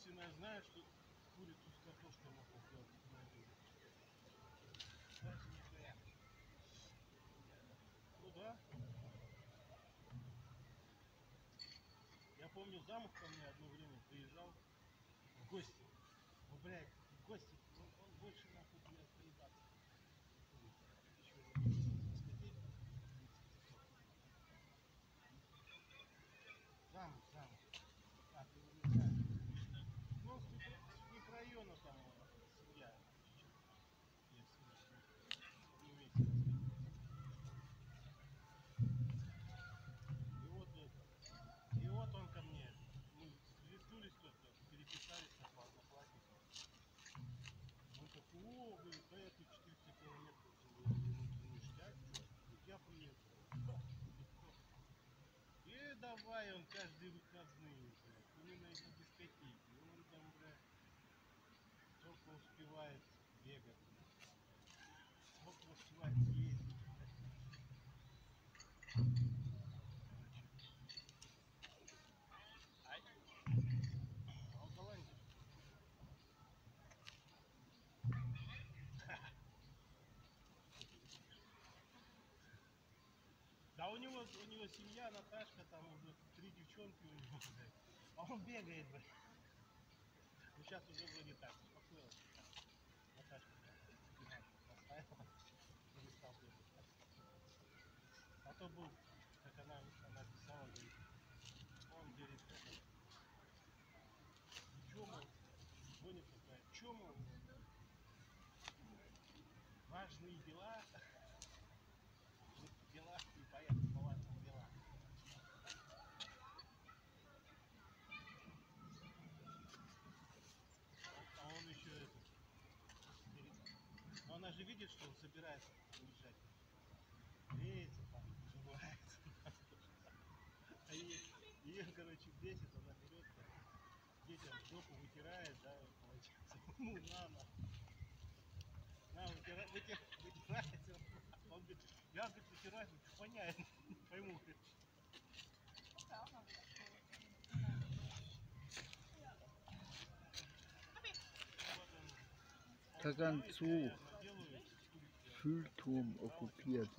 единственное, знаю, что курицу с картошкой могу делать. Ну да. Я помню, замок ко мне одно время приезжал в гости. Ну, блядь, в гости. Он, он больше нахуй, блядь, проебаться. Замок, замок. И давай он каждые выходные, блядь, именно из дискотеки. Он там, блядь, только успевает бегать. Только успевает ездить. Ай. А он голландец. Да у него, у него семья, Наташка, там уже три девчонки у него, блядь. А он бегает, блядь. Ну сейчас уже вроде так, успокоился. Наташка, блядь, поставила, перестал бегать. А то был, как она, она писала, говорит, он говорит, это, чё, мол, звонит такая, чё, важные дела, вот дела, и поехал по важным делам. А он еще это, говорит, ну она же видит, что он собирается уезжать. Греется там, желается. А ее, ее, короче, бесит, она берет, детям жопу вытирает, да, получается, ну, на, на. На, вытира, вытир, вытирает. Он говорит, я, говорит, вытираю, понятно, пойму, говорит. Вот Fürchtum okkupiert.